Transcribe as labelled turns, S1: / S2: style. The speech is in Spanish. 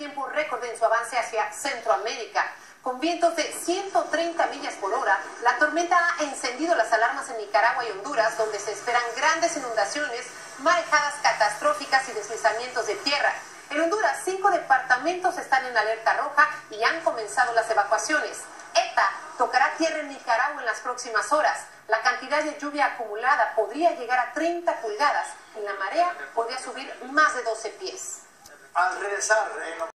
S1: tiempo récord en su avance hacia Centroamérica. Con vientos de 130 millas por hora, la tormenta ha encendido las alarmas en Nicaragua y Honduras, donde se esperan grandes inundaciones, marejadas catastróficas y deslizamientos de tierra. En Honduras, cinco departamentos están en alerta roja y han comenzado las evacuaciones. ETA tocará tierra en Nicaragua en las próximas horas. La cantidad de lluvia acumulada podría llegar a 30 pulgadas y la marea podría subir más de 12 pies.
S2: Al regresar en